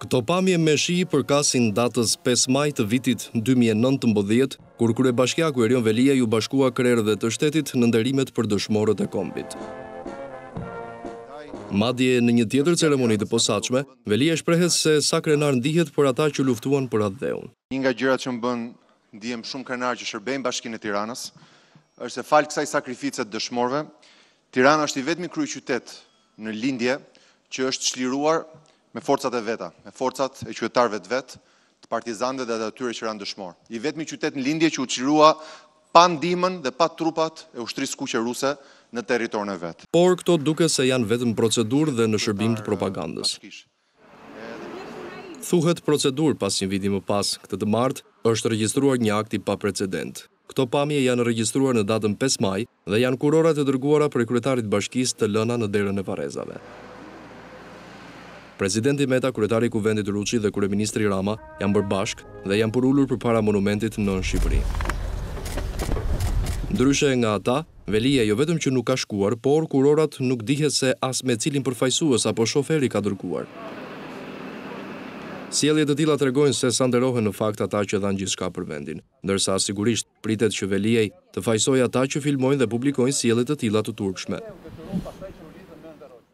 Këto pamje me shi i përkasin datës pesë maj të vitit dy mijë e nëntëmbëdhjetë, kur kryebashkiaku Erion Veliaj iu bashkua krerëve të shtetit në nderimet për Dëshmorët e Kombit. Madje, në një tjetër ceremoni të posaçme, Veliaj shprehet se sa krenar ndihet për ata që luftuan për atdheun. Një nga gjërat që më bën ndihem shumë krenar që shërbej në Bashkinë e Tiranës është se falë kësaj sakrifice të dëshmorëve, Tirana është i vetmi kryeqytet në lindje që është çliruar me forcat e veta, me forcat e qytetarëve të vet, të partizanëve dhe të atyre që ranë dëshmorë. I vetmi qytet në lindje që u çlirua pa ndihmën dhe pa trupat e Ushtrisë së Kuqe Ruse në territorin e vet. Por këto duket se janë vetëm procedurë dhe në shërbim të propagandës. Thuhet procedurë pasi një vit më pas, këtë të martë, është regjistruar një akt i paprecedent. Këto pamje janë regjistruar në datën pesë maj dhe janë kurorat e dërguara prej kryetarit të bashkisë të lëna në derën e varrezave. Presidenti Meta, kryetari i Kuvendit Ruçi dhe kryeministri Rama janë bërë bashkë dhe janë përulur përpara monumentit Nënë Shqipëri. Ndryshe nga ata, Veliaj jo vetëm që nuk ka shkuar, por kurorat nuk dihet se as me cilin përfaqësues apo shofer i ka dërguar. Sjellje të tilla tregojnë se sa nderohen në fakt ata që dhanë gjithçka për vendin, ndërsa sigurisht pritet që Veliaj të fajësojë ata që filmojnë dhe publikojnë sjellje të tilla të turpshme.